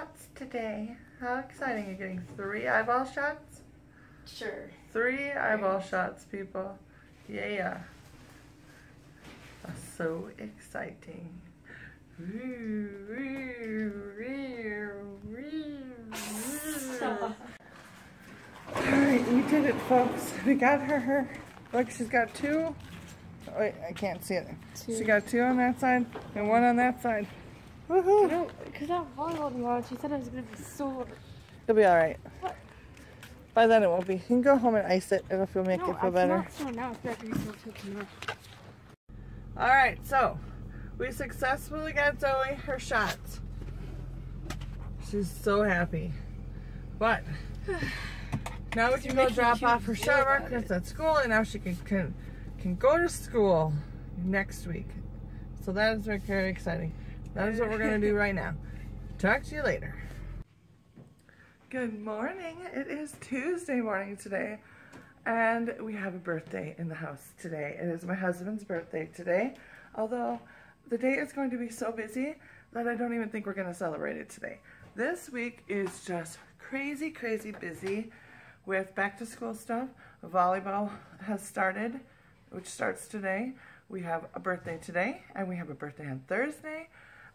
shots today. How exciting. You're getting three eyeball shots? Sure. Three eyeball shots, people. Yeah. That's so exciting. Alright, we did it, folks. We got her, her. Look, she's got two. Wait, I can't see it. Two. She got two on that side and one on that side. Mm-hmm. Woohoo! Because that volleyball tomorrow, she said it was going to be sore. It'll be alright. By then it won't be. You can go home and ice it. It'll feel make no, it feel better. not now. It's better until tomorrow. Alright, so we successfully got Zoe her shots. She's so happy. But now we can go drop off her shower about at school and now she can, can can go to school next week. So that is very, very exciting. That is what we're gonna do right now. Talk to you later. Good morning. It is Tuesday morning today. And we have a birthday in the house today. It is my husband's birthday today. Although the day is going to be so busy that I don't even think we're going to celebrate it today. This week is just crazy, crazy busy with back to school stuff. Volleyball has started, which starts today. We have a birthday today, and we have a birthday on Thursday.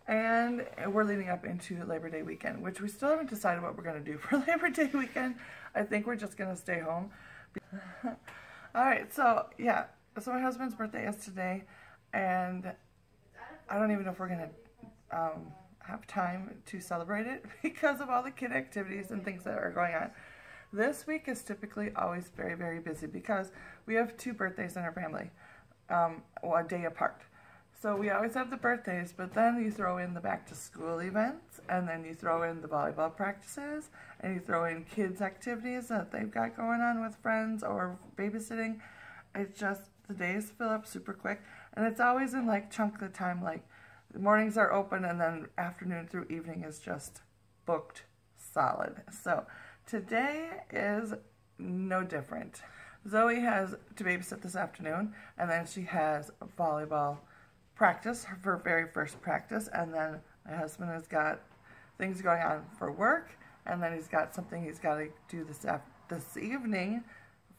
And we're leading up into Labor Day weekend, which we still haven't decided what we're going to do for Labor Day weekend. I think we're just going to stay home. All right, so yeah, so my husband's birthday is today, and I don't even know if we're going to um, have time to celebrate it because of all the kid activities and things that are going on. This week is typically always very, very busy because we have two birthdays in our family, um, a day apart. So we always have the birthdays, but then you throw in the back to school events, and then you throw in the volleyball practices, and you throw in kids' activities that they've got going on with friends or babysitting. It's just, the days fill up super quick, and it's always in like chunk of time, like the mornings are open, and then afternoon through evening is just booked solid. So today is no different. Zoe has to babysit this afternoon, and then she has volleyball practice, her very first practice, and then my husband has got things going on for work, and then he's got something he's got to do this this evening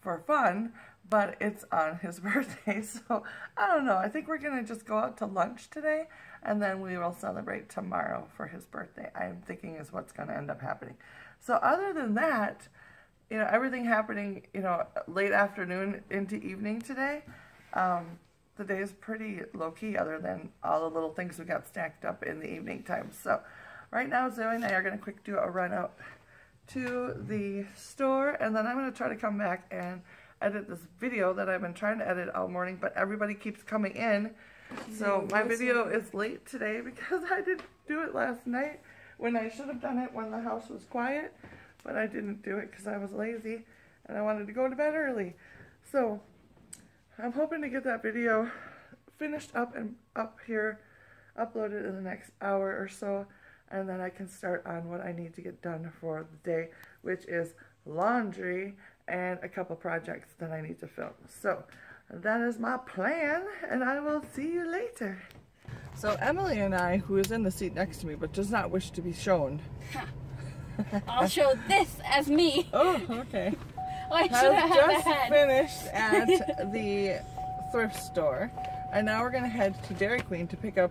for fun, but it's on his birthday, so I don't know. I think we're gonna just go out to lunch today, and then we will celebrate tomorrow for his birthday. I'm thinking is what's gonna end up happening. So other than that, you know, everything happening, you know, late afternoon into evening today. Um, the day is pretty low key other than all the little things we got stacked up in the evening time. So right now Zoe and I are going to quick do a run out to the store and then I'm going to try to come back and edit this video that I've been trying to edit all morning but everybody keeps coming in. So my video is late today because I didn't do it last night when I should have done it when the house was quiet but I didn't do it because I was lazy and I wanted to go to bed early. So I'm hoping to get that video finished up and up here, uploaded in the next hour or so, and then I can start on what I need to get done for the day, which is laundry and a couple projects that I need to film. So that is my plan, and I will see you later. So Emily and I, who is in the seat next to me but does not wish to be shown. I'll show this as me. Oh, okay. I has have just finished at the thrift store, and now we're gonna head to Dairy Queen to pick up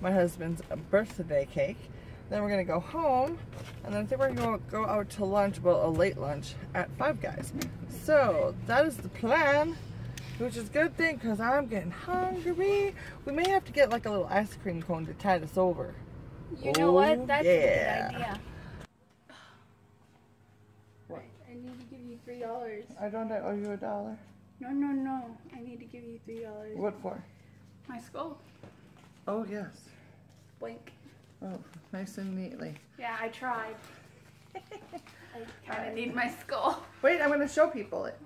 my husband's birthday cake. Then we're gonna go home, and then I think we're gonna go, go out to lunch, well, a late lunch at Five Guys. So that is the plan, which is a good thing because I'm getting hungry. We may have to get like a little ice cream cone to tide us over. You know Oh, what? That's yeah. a good idea. What? I need to give you three dollars. I don't owe you a dollar. No, no, no. I need to give you three dollars. What for? My skull. Oh yes. Blink. Oh, nice and neatly. Yeah, I tried. I kind of need my skull. Wait, I'm going to show people it.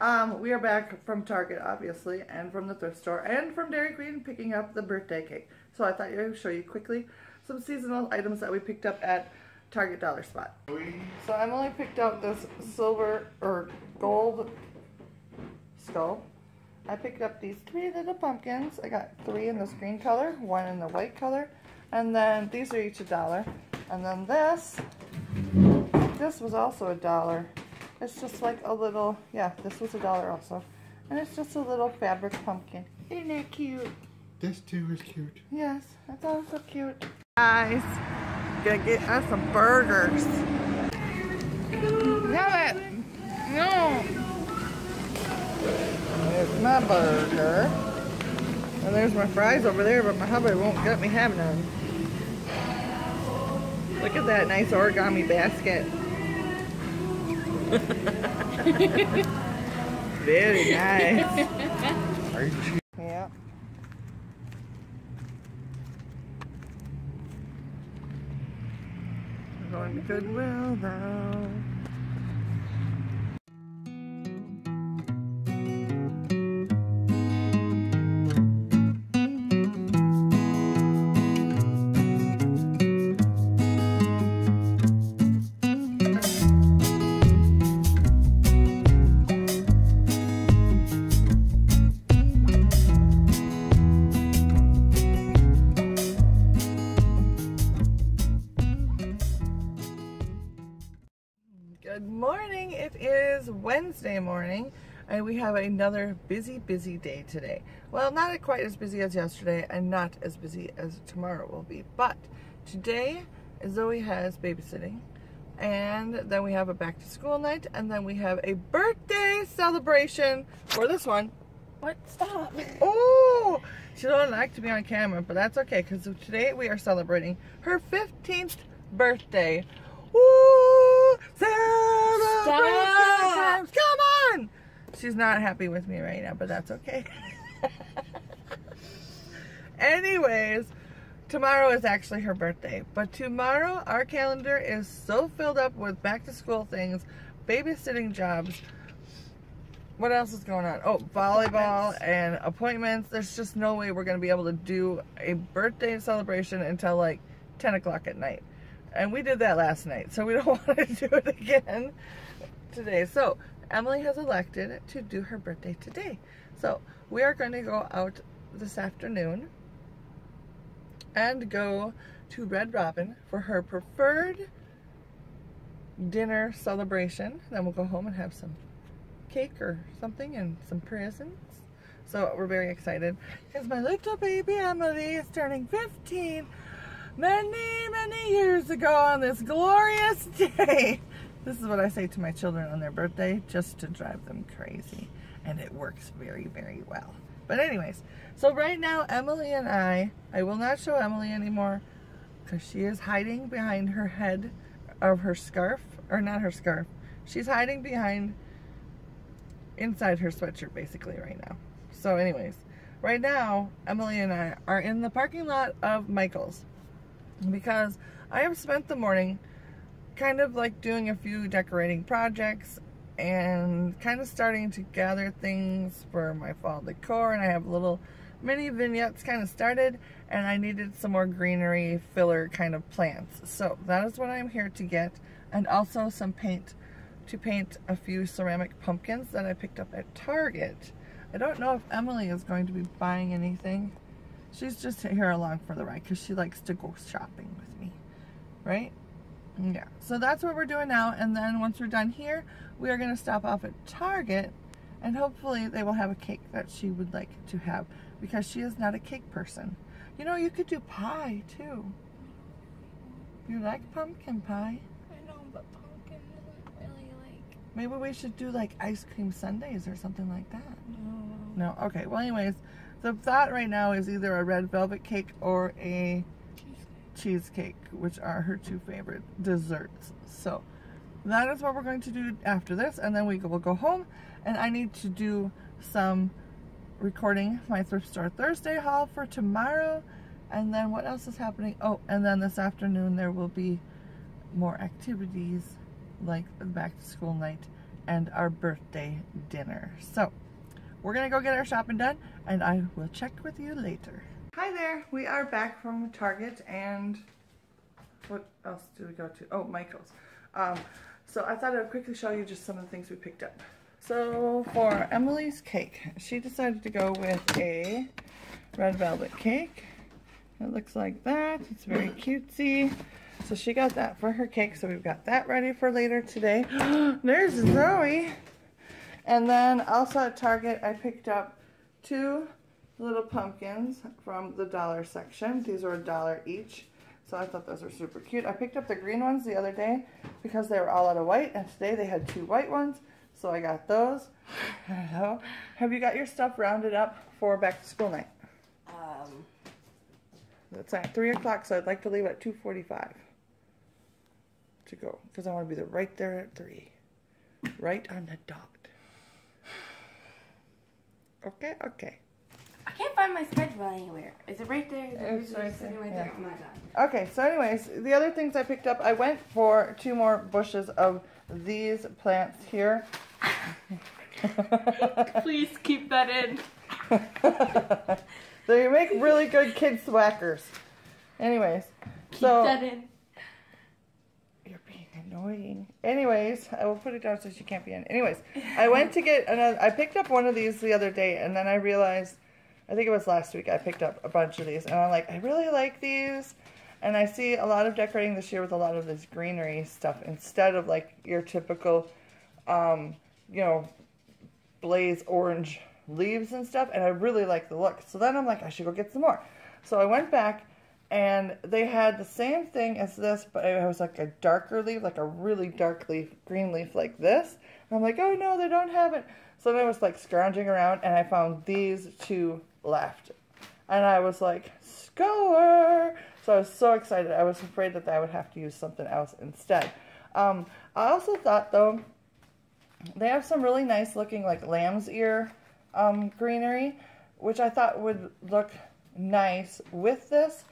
Um, we are back from Target, obviously, and from the thrift store, and from Dairy Queen picking up the birthday cake. So I thought I would show you quickly some seasonal items that we picked up at Target Dollar Spot. So Emily picked out this silver or gold skull. I picked up these three little pumpkins. I got three in this green color, one in the white color, and then these are each a dollar. And then this, this was also a dollar. It's just like a little, yeah, this was a dollar also. And it's just a little fabric pumpkin. Isn't that cute? This too is cute. Yes, I thought it was so cute. Guys, gonna get us some burgers. Have it! No! There's my burger. And there's my fries over there, but my hubby won't let me have none. Look at that nice origami basket. Very nice. Goodwill now. Is Wednesday morning, and we have another busy, busy day today. Well, not quite as busy as yesterday, and not as busy as tomorrow will be. But today, Zoe has babysitting, and then we have a back to school night, and then we have a birthday celebration for this one. What? Stop. Oh, she don't like to be on camera, but that's okay because today we are celebrating her 15th birthday. Woo! Celebration times. Come on! She's not happy with me right now, but that's okay. Anyways, tomorrow is actually her birthday, but tomorrow our calendar is so filled up with back to school things, babysitting jobs, what else is going on? Oh, volleyball and appointments. There's just no way we're going to be able to do a birthday celebration until like 10 o'clock at night. And we did that last night, so we don't want to do it again today. So, Emily has elected to do her birthday today. So, we are going to go out this afternoon and go to Red Robin for her preferred dinner celebration. Then we'll go home and have some cake or something and some presents. So we're very excited because my little baby Emily is turning 15 many, many years ago on this glorious day. This is what I say to my children on their birthday just to drive them crazy. And it works very, very well. But anyways, so right now Emily and I, I will not show Emily anymore because she is hiding behind her head of her scarf, or not her scarf. She's hiding behind inside her sweatshirt basically right now. So anyways, right now Emily and I are in the parking lot of Michael's because I have spent the morning kind of like doing a few decorating projects and kind of starting to gather things for my fall decor and I have little mini vignettes kind of started and I needed some more greenery filler kind of plants. So that is what I'm here to get and also some paint to paint a few ceramic pumpkins that I picked up at Target. I don't know if Emily is going to be buying anything. She's just here along for the ride because she likes to go shopping with me, right? Yeah, so that's what we're doing now. And then once we're done here, we are going to stop off at Target and hopefully they will have a cake that she would like to have because she is not a cake person. You know, you could do pie too. You like pumpkin pie? I know, but pumpkin isn't really like. Maybe we should do like ice cream sundaes or something like that. No. No, okay. Well, anyways, the thought right now is either a red velvet cake or a cheesecake, which are her two favorite desserts. So that is what we're going to do after this, and then we will go home, and I need to do some recording my thrift store Thursday haul for tomorrow, and then what else is happening? Oh, and then this afternoon there will be more activities like back to school night and our birthday dinner. So we're gonna go get our shopping done and I will check with you later. Hi there, we are back from Target and what else do we go to? Oh, Michael's. Um, so I thought I would quickly show you just some of the things we picked up. So for Emily's cake, she decided to go with a red velvet cake. It looks like that. It's very cutesy. So she got that for her cake. So we've got that ready for later today. There's Zoe. And then also at Target, I picked up two little pumpkins from the dollar section. These were a dollar each. So I thought those were super cute. I picked up the green ones the other day because they were all out of white. And today they had two white ones. So I got those. Hello. Have you got your stuff rounded up for back to school night? Um, It's at 3 o'clock, so I'd like to leave at 2.45 to go. Because I want to be there right there at 3. Right on the dot. Okay, okay. I can't find my schedule anywhere. Is it right there? Is it It's right there, right yeah. Oh my god. Okay, so anyways, the other things I picked up, I went for two more bushes of these plants here. Please keep that in. they make really good kid swackers. Anyways, Keep so that in. you're being annoying. Anyways, I will put it down so she can't be in. Anyways, I went to get another. I picked up one of these the other day, and then I realized, I think it was last week, I picked up a bunch of these, and I'm like, I really like these. And I see a lot of decorating this year with a lot of this greenery stuff instead of like your typical, um, you know, blaze orange leaves and stuff. And I really like the look. So then I'm like, I should go get some more. So I went back and they had the same thing as this, but it was like a darker leaf, like a really dark leaf, green leaf like this. And I'm like, oh no, they don't have it. So then I was like scrounging around and I found these two left. And I was like, score! So I was so excited. I was afraid that I would have to use something else instead. Um, I also thought though, they have some really nice looking like lamb's ear um, greenery, which I thought would look nice with this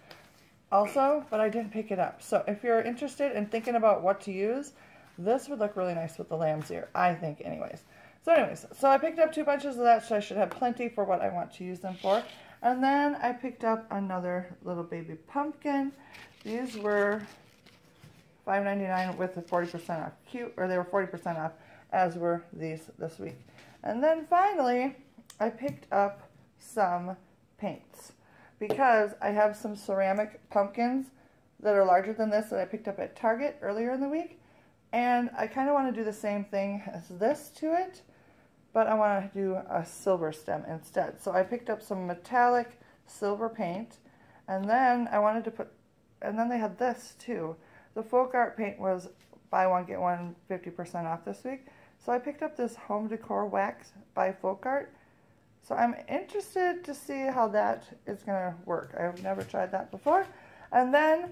also, but I didn't pick it up. So if you're interested in thinking about what to use, this would look really nice with the lamb's ear, I think anyways. So anyways, so I picked up two bunches of that, so I should have plenty for what I want to use them for. And then I picked up another little baby pumpkin. These were $5.99 with a 40% off. Cute, or they were 40% off, as were these this week. And then finally, I picked up some paints because I have some ceramic pumpkins that are larger than this that I picked up at Target earlier in the week. And I kind of want to do the same thing as this to it, but I want to do a silver stem instead. So I picked up some metallic silver paint, and then I wanted to put, and then they had this too. The FolkArt paint was buy one, get one 50% off this week. So I picked up this home decor wax by FolkArt. So I'm interested to see how that is going to work. I've never tried that before. And then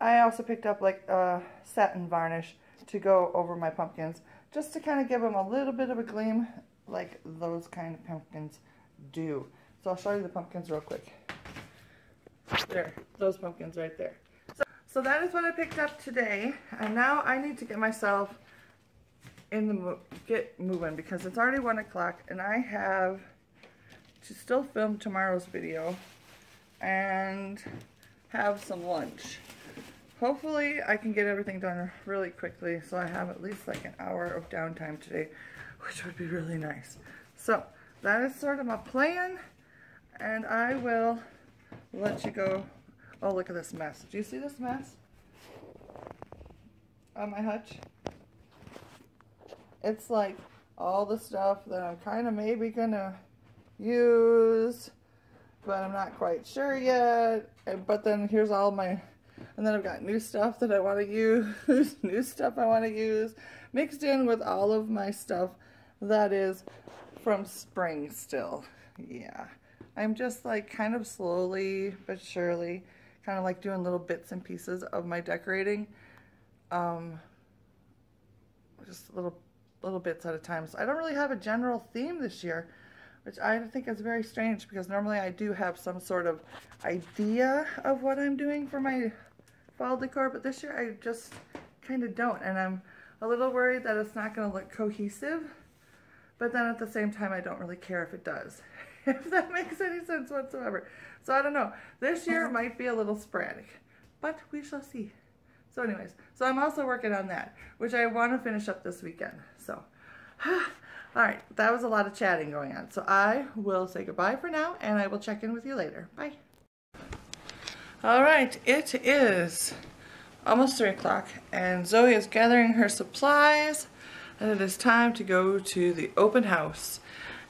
I also picked up like a satin varnish to go over my pumpkins just to kind of give them a little bit of a gleam like those kind of pumpkins do. So I'll show you the pumpkins real quick. There, those pumpkins right there. So, so that is what I picked up today. And now I need to get myself in the get moving because it's already one o'clock and I have to still film tomorrow's video and have some lunch. Hopefully I can get everything done really quickly so I have at least like an hour of downtime today, which would be really nice. So that is sort of my plan and I will let you go. Oh, look at this mess. Do you see this mess on my hutch? It's like all the stuff that I'm kind of maybe gonna use, but I'm not quite sure yet. But then here's all my, and then I've got new stuff that I want to use, new stuff I want to use, mixed in with all of my stuff that is from spring still. Yeah. I'm just like kind of slowly but surely kind of like doing little bits and pieces of my decorating. Um, just little little bits at a time. So I don't really have a general theme this year, which I think is very strange because normally I do have some sort of idea of what I'm doing for my fall decor, but this year I just kind of don't. And I'm a little worried that it's not going to look cohesive, but then at the same time I don't really care if it does, if that makes any sense whatsoever. So I don't know. This year might be a little sporadic, but we shall see. So anyways, so I'm also working on that, which I want to finish up this weekend. So, all right, that was a lot of chatting going on. So I will say goodbye for now, and I will check in with you later. Bye. All right, it is almost 3 o'clock, and Zoe is gathering her supplies, and it is time to go to the open house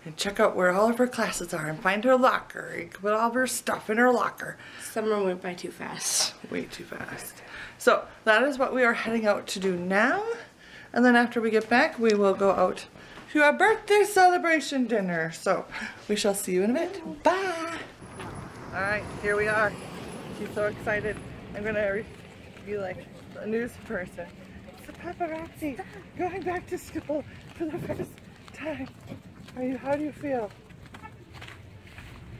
and check out where all of her classes are and find her locker and put all of her stuff in her locker. Summer went by too fast. Way too fast. So that is what we are heading out to do now. And then after we get back, we will go out to our birthday celebration dinner. So we shall see you in a bit. Bye. All right, here we are. She's so excited. I'm gonna be like a news person. It's the paparazzi going back to school for the first time. Are you, how do you feel?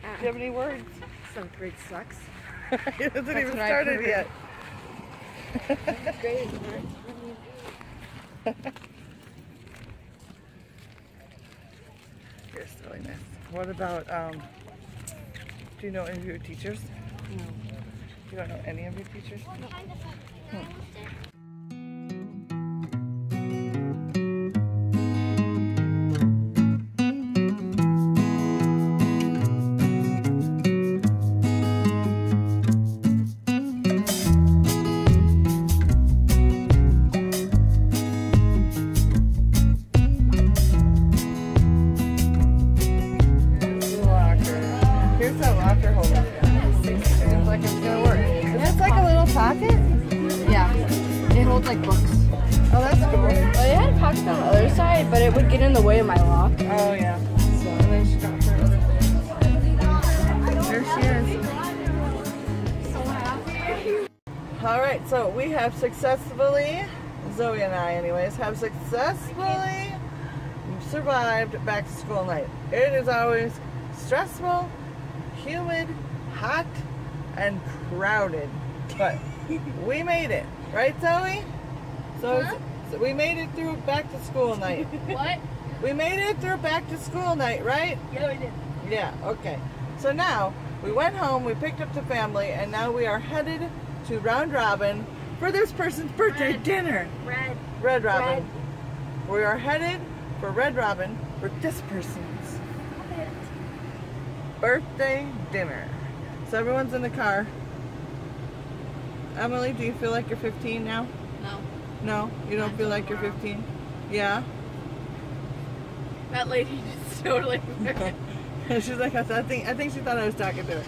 Do you have any words? Seventh grade sucks. it hasn't That's even started yet. Grade silliness. What about, um, do you know any of your teachers? No. You don't know any of your teachers? Hmm. Locker. Holds like books. Oh, that's cool. Well, they had pockets on the other side, but it would get in the way of my lock. Oh, yeah. So, and then she got her other thing. There she is. So happy all right, so we have successfully, Zoe and I anyways, have successfully survived back to school night. It is always stressful, humid, hot, and crowded. But we made it, right Zoe? So, so we made it through back to school night. What? We made it through back to school night, right? Yeah, we did. Yeah, okay. So now we went home, we picked up the family, and now we are headed to Round Robin for this person's birthday Red. dinner. Red. Red Robin. Red. We are headed for Red Robin for this person's birthday dinner. So everyone's in the car. Emily, do you feel like you're 15 now? No. No, you don't Not feel like you're 15? Yeah? That lady just totally. She's like, I, I think I think she thought I was talking to her.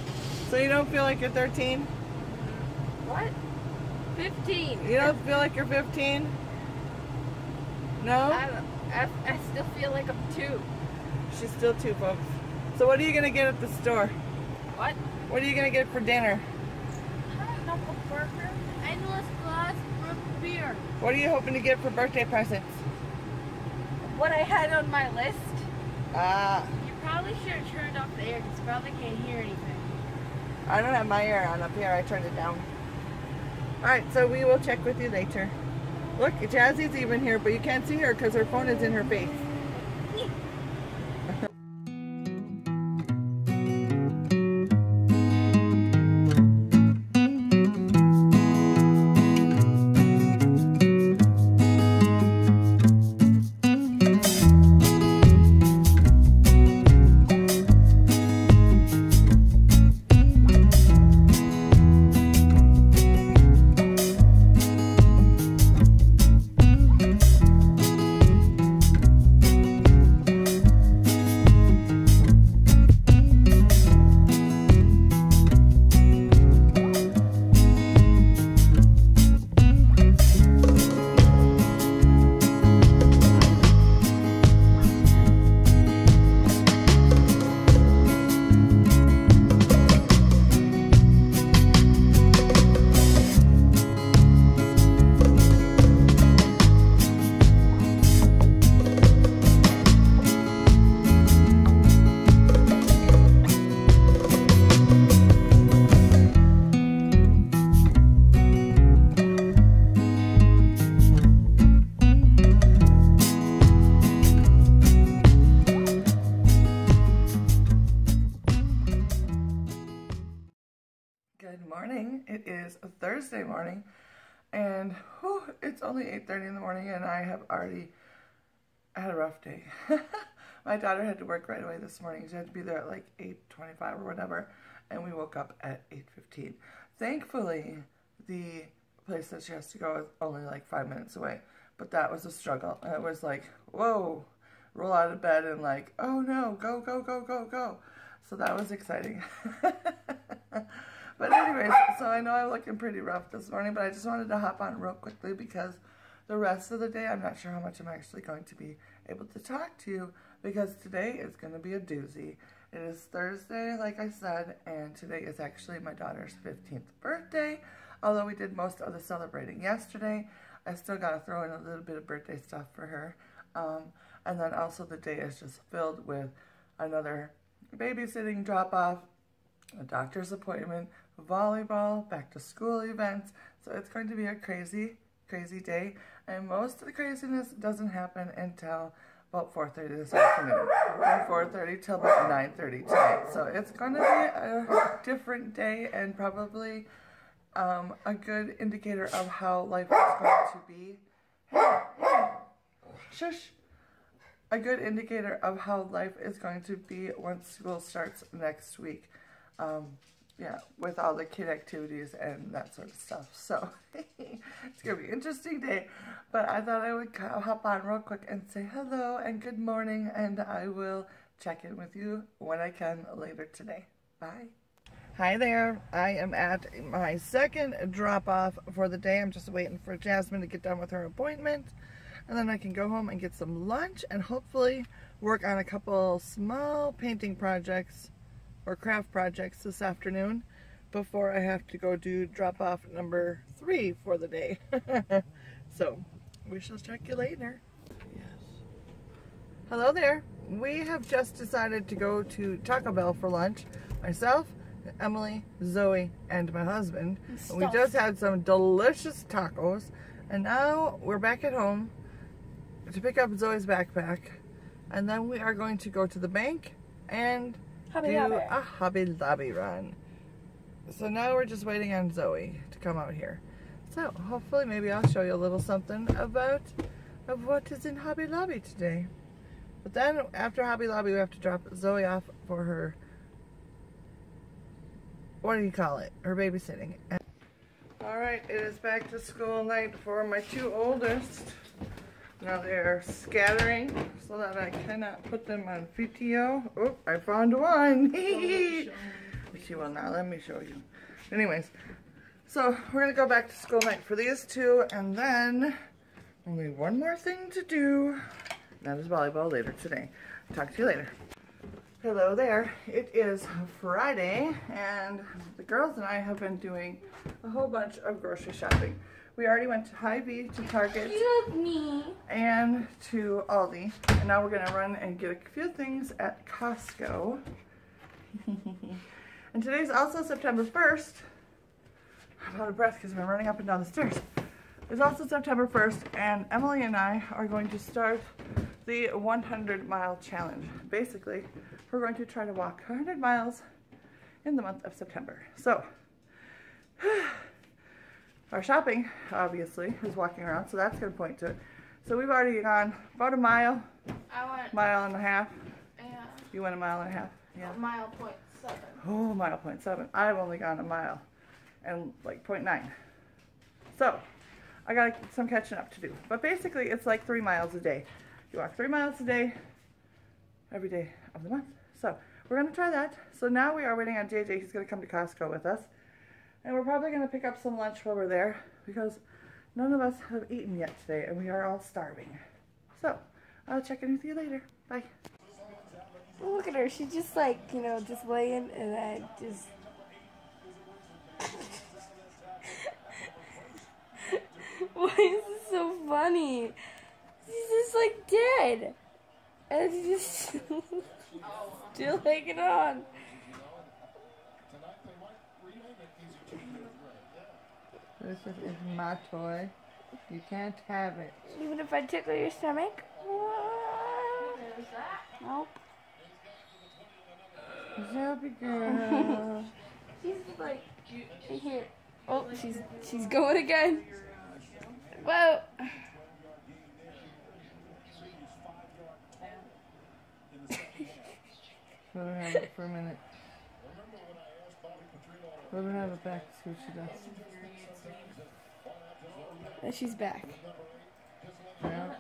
So you don't feel like you're 13? what? 15. You don't feel like you're 15? No? I, I, I still feel like I'm two. She's still two, folks. So what are you gonna get at the store? What? What are you gonna get for dinner? Burger. Endless glass root beer. What are you hoping to get for birthday presents? What I had on my list. Ah, You probably should have turned off the air because you probably can't hear anything. I don't have my air on up here. I turned it down. Alright, so we will check with you later. Look, Jazzy's even here, but you can't see her because her phone is in her face. It is a Thursday morning, and whew, it's only 8.30 in the morning, and I have already had a rough day. My daughter had to work right away this morning. She had to be there at like 8.25 or whatever, and we woke up at 8.15. Thankfully, the place that she has to go is only like five minutes away. But that was a struggle. It was like, whoa, roll out of bed and like, oh no, go, go, go, go, go. So that was exciting. but anyways, so I know I'm looking pretty rough this morning, but I just wanted to hop on real quickly because the rest of the day, I'm not sure how much I'm actually going to be able to talk to you because today is going to be a doozy. It is Thursday, like I said, and today is actually my daughter's 15th birthday. Although we did most of the celebrating yesterday, I still got to throw in a little bit of birthday stuff for her. Um, and then also the day is just filled with another babysitting drop-off, a doctor's appointment, volleyball, back to school events. So it's going to be a crazy, crazy day. And most of the craziness doesn't happen until about 4.30 this afternoon. From 4.30 till about 9.30 tonight. So it's going to be a different day and probably um, a good indicator of how life is going to be. Shush a good indicator of how life is going to be once school starts next week. Um, yeah, with all the kid activities and that sort of stuff. So it's going to be an interesting day. But I thought I would hop on real quick and say hello and good morning. And I will check in with you when I can later today. Bye. Hi there. I am at my second drop off for the day. I'm just waiting for Jasmine to get done with her appointment and then I can go home and get some lunch and hopefully work on a couple small painting projects or craft projects this afternoon before I have to go do drop off number three for the day. so we shall check you later. Yes. Hello there. We have just decided to go to Taco Bell for lunch. Myself, Emily, Zoe, and my husband. And we just had some delicious tacos. And now we're back at home to pick up Zoe's backpack. And then we are going to go to the bank and Hobby do Lobby. a Hobby Lobby run. So now we're just waiting on Zoe to come out here. So hopefully maybe I'll show you a little something about of what is in Hobby Lobby today. But then after Hobby Lobby we have to drop Zoe off for her, what do you call it, her babysitting. Alright, it is back to school night for my two oldest. Now they're scattering so that I cannot put them on VTO. Oh, I found one. she will not let me show you. Anyways, so we're going to go back to school night for these two and then only one more thing to do. That is volleyball later today. Talk to you later. Hello there. It is Friday and the girls and I have been doing a whole bunch of grocery shopping. We already went to Hy-Vee, to Target, me. and to Aldi. And now we're gonna run and get a few things at Costco. and today's also September 1st. I'm out of breath because I'm running up and down the stairs. It's also September 1st and Emily and I are going to start the 100 mile challenge. Basically, we're going to try to walk 100 miles in the month of September. So, our shopping, obviously, is walking around, so that's going to point to it. So we've already gone about a mile, mile and a half. yeah, You went a mile and a half? Yeah. a mile point seven. Oh, mile point seven. I've only gone a mile and like point nine. So I got some catching up to do. But basically, it's like three miles a day. You walk three miles a day every day of the month. So we're gonna try that. So now we are waiting on JJ. He's gonna come to Costco with us, and we're probably gonna pick up some lunch while we're there because none of us have eaten yet today, and we are all starving. So I'll check in with you later. Bye. Look at her. She's just like, you know, just laying and then just. Why is this so funny? She's just like dead. And she's just still hanging on. This is my toy. You can't have it. Even if I tickle your stomach? Nope. Zombie girl. She's like, here. Oh, she's she's going again. Whoa. Let her have it for a minute. Let her have it back. See what she does. She's back. Yeah.